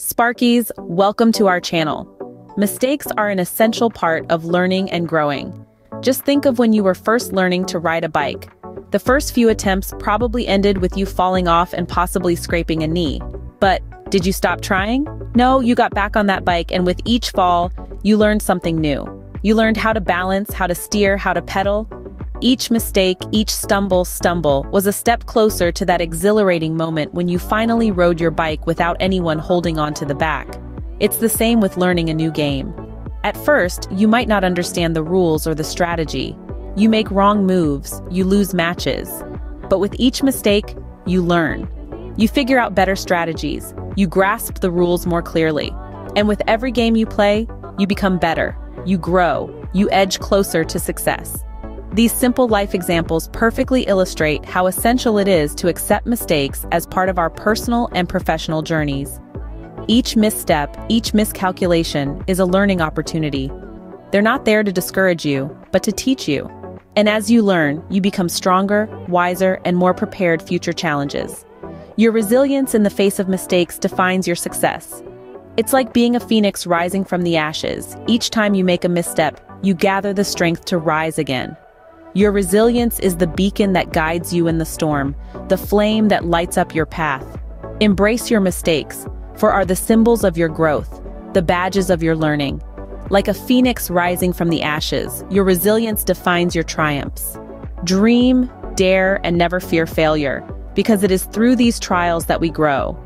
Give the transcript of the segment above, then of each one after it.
Sparkies, welcome to our channel. Mistakes are an essential part of learning and growing. Just think of when you were first learning to ride a bike. The first few attempts probably ended with you falling off and possibly scraping a knee. But did you stop trying? No, you got back on that bike and with each fall, you learned something new. You learned how to balance, how to steer, how to pedal, each mistake, each stumble, stumble, was a step closer to that exhilarating moment when you finally rode your bike without anyone holding onto the back. It's the same with learning a new game. At first, you might not understand the rules or the strategy. You make wrong moves, you lose matches. But with each mistake, you learn. You figure out better strategies, you grasp the rules more clearly. And with every game you play, you become better, you grow, you edge closer to success. These simple life examples perfectly illustrate how essential it is to accept mistakes as part of our personal and professional journeys. Each misstep, each miscalculation is a learning opportunity. They're not there to discourage you, but to teach you. And as you learn, you become stronger, wiser, and more prepared for future challenges. Your resilience in the face of mistakes defines your success. It's like being a phoenix rising from the ashes. Each time you make a misstep, you gather the strength to rise again. Your resilience is the beacon that guides you in the storm, the flame that lights up your path. Embrace your mistakes, for are the symbols of your growth, the badges of your learning. Like a phoenix rising from the ashes, your resilience defines your triumphs. Dream, dare, and never fear failure, because it is through these trials that we grow.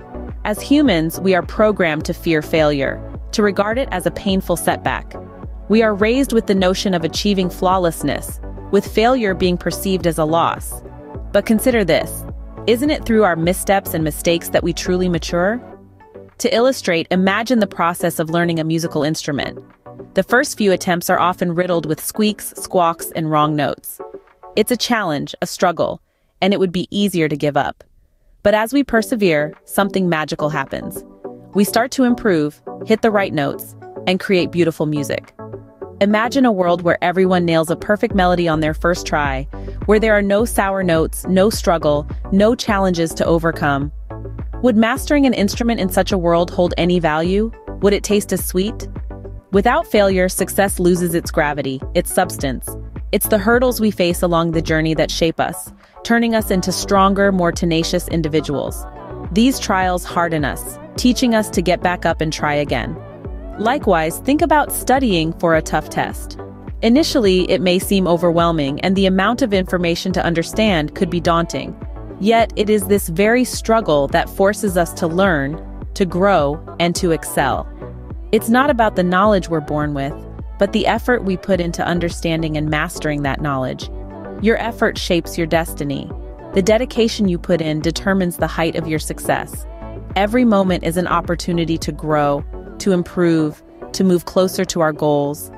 As humans, we are programmed to fear failure, to regard it as a painful setback. We are raised with the notion of achieving flawlessness, with failure being perceived as a loss. But consider this, isn't it through our missteps and mistakes that we truly mature? To illustrate, imagine the process of learning a musical instrument. The first few attempts are often riddled with squeaks, squawks, and wrong notes. It's a challenge, a struggle, and it would be easier to give up. But as we persevere, something magical happens. We start to improve, hit the right notes, and create beautiful music. Imagine a world where everyone nails a perfect melody on their first try, where there are no sour notes, no struggle, no challenges to overcome. Would mastering an instrument in such a world hold any value? Would it taste as sweet? Without failure, success loses its gravity, its substance. It's the hurdles we face along the journey that shape us, turning us into stronger, more tenacious individuals. These trials harden us, teaching us to get back up and try again. Likewise, think about studying for a tough test. Initially, it may seem overwhelming and the amount of information to understand could be daunting. Yet, it is this very struggle that forces us to learn, to grow, and to excel. It's not about the knowledge we're born with, but the effort we put into understanding and mastering that knowledge. Your effort shapes your destiny. The dedication you put in determines the height of your success. Every moment is an opportunity to grow, to improve, to move closer to our goals.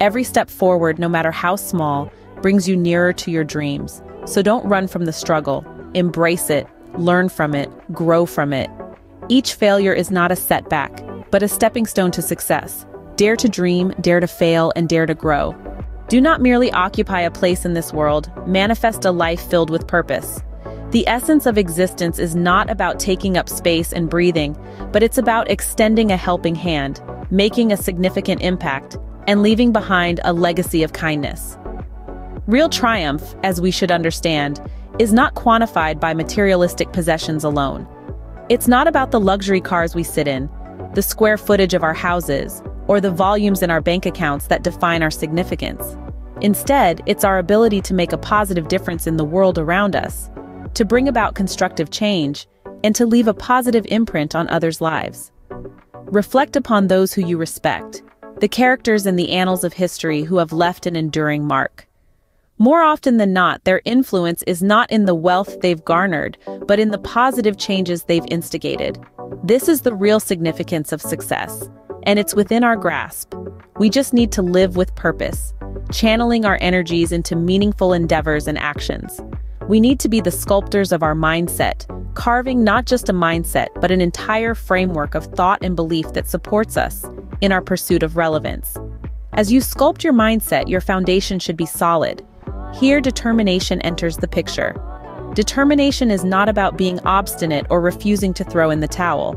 Every step forward, no matter how small, brings you nearer to your dreams. So don't run from the struggle. Embrace it, learn from it, grow from it. Each failure is not a setback, but a stepping stone to success. Dare to dream, dare to fail, and dare to grow. Do not merely occupy a place in this world, manifest a life filled with purpose. The essence of existence is not about taking up space and breathing, but it's about extending a helping hand, making a significant impact, and leaving behind a legacy of kindness. Real triumph, as we should understand, is not quantified by materialistic possessions alone. It's not about the luxury cars we sit in, the square footage of our houses, or the volumes in our bank accounts that define our significance. Instead, it's our ability to make a positive difference in the world around us, to bring about constructive change, and to leave a positive imprint on others' lives. Reflect upon those who you respect, the characters in the annals of history who have left an enduring mark. More often than not, their influence is not in the wealth they've garnered, but in the positive changes they've instigated. This is the real significance of success, and it's within our grasp. We just need to live with purpose, channeling our energies into meaningful endeavors and actions. We need to be the sculptors of our mindset, carving not just a mindset, but an entire framework of thought and belief that supports us in our pursuit of relevance. As you sculpt your mindset, your foundation should be solid. Here, determination enters the picture. Determination is not about being obstinate or refusing to throw in the towel.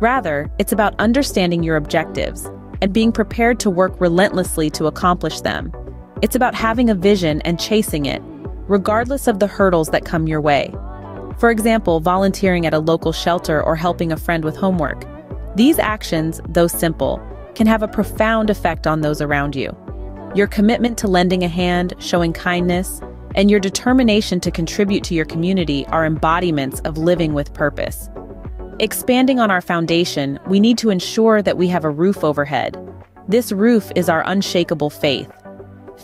Rather, it's about understanding your objectives and being prepared to work relentlessly to accomplish them. It's about having a vision and chasing it, regardless of the hurdles that come your way. For example, volunteering at a local shelter or helping a friend with homework. These actions, though simple, can have a profound effect on those around you. Your commitment to lending a hand, showing kindness, and your determination to contribute to your community are embodiments of living with purpose. Expanding on our foundation, we need to ensure that we have a roof overhead. This roof is our unshakable faith.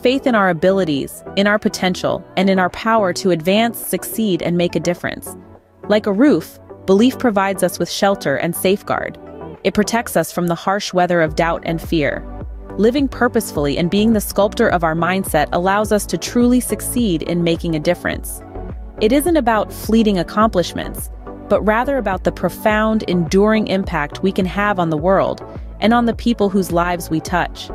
Faith in our abilities, in our potential, and in our power to advance, succeed, and make a difference. Like a roof, belief provides us with shelter and safeguard. It protects us from the harsh weather of doubt and fear. Living purposefully and being the sculptor of our mindset allows us to truly succeed in making a difference. It isn't about fleeting accomplishments, but rather about the profound, enduring impact we can have on the world and on the people whose lives we touch.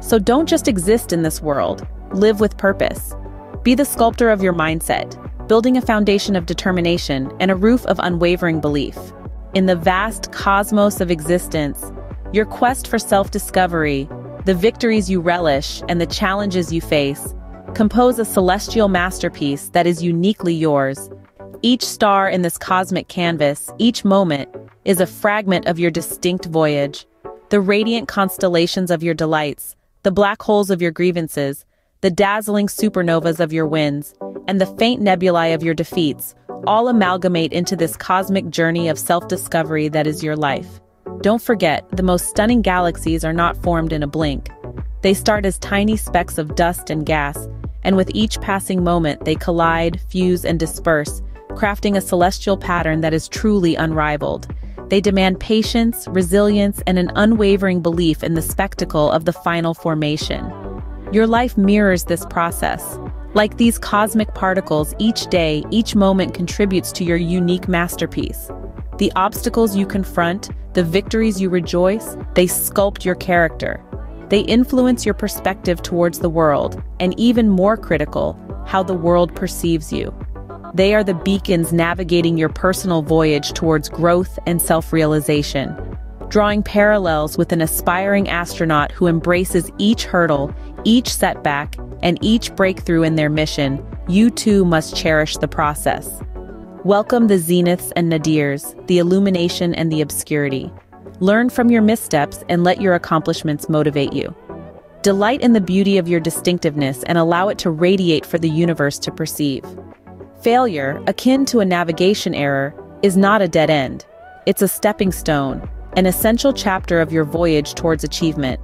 So don't just exist in this world, live with purpose. Be the sculptor of your mindset, building a foundation of determination and a roof of unwavering belief. In the vast cosmos of existence, your quest for self-discovery, the victories you relish, and the challenges you face compose a celestial masterpiece that is uniquely yours. Each star in this cosmic canvas, each moment, is a fragment of your distinct voyage. The radiant constellations of your delights, the black holes of your grievances, the dazzling supernovas of your wins, and the faint nebulae of your defeats, all amalgamate into this cosmic journey of self-discovery that is your life. Don't forget, the most stunning galaxies are not formed in a blink. They start as tiny specks of dust and gas, and with each passing moment they collide, fuse, and disperse, crafting a celestial pattern that is truly unrivaled. They demand patience, resilience, and an unwavering belief in the spectacle of the final formation. Your life mirrors this process. Like these cosmic particles, each day, each moment contributes to your unique masterpiece. The obstacles you confront, the victories you rejoice, they sculpt your character. They influence your perspective towards the world, and even more critical, how the world perceives you. They are the beacons navigating your personal voyage towards growth and self-realization, drawing parallels with an aspiring astronaut who embraces each hurdle, each setback, and each breakthrough in their mission, you too must cherish the process. Welcome the zeniths and nadirs, the illumination and the obscurity. Learn from your missteps and let your accomplishments motivate you. Delight in the beauty of your distinctiveness and allow it to radiate for the universe to perceive. Failure, akin to a navigation error, is not a dead end. It's a stepping stone, an essential chapter of your voyage towards achievement.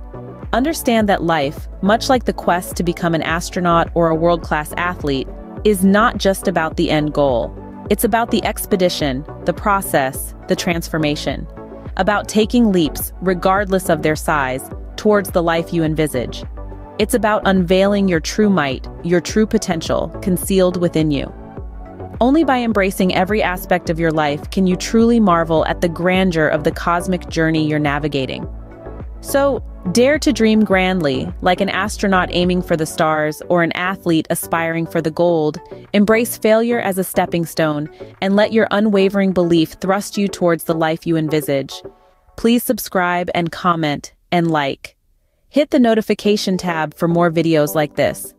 Understand that life, much like the quest to become an astronaut or a world-class athlete, is not just about the end goal. It's about the expedition, the process, the transformation. About taking leaps, regardless of their size, towards the life you envisage. It's about unveiling your true might, your true potential, concealed within you. Only by embracing every aspect of your life can you truly marvel at the grandeur of the cosmic journey you're navigating. So, dare to dream grandly, like an astronaut aiming for the stars or an athlete aspiring for the gold. Embrace failure as a stepping stone and let your unwavering belief thrust you towards the life you envisage. Please subscribe and comment and like. Hit the notification tab for more videos like this.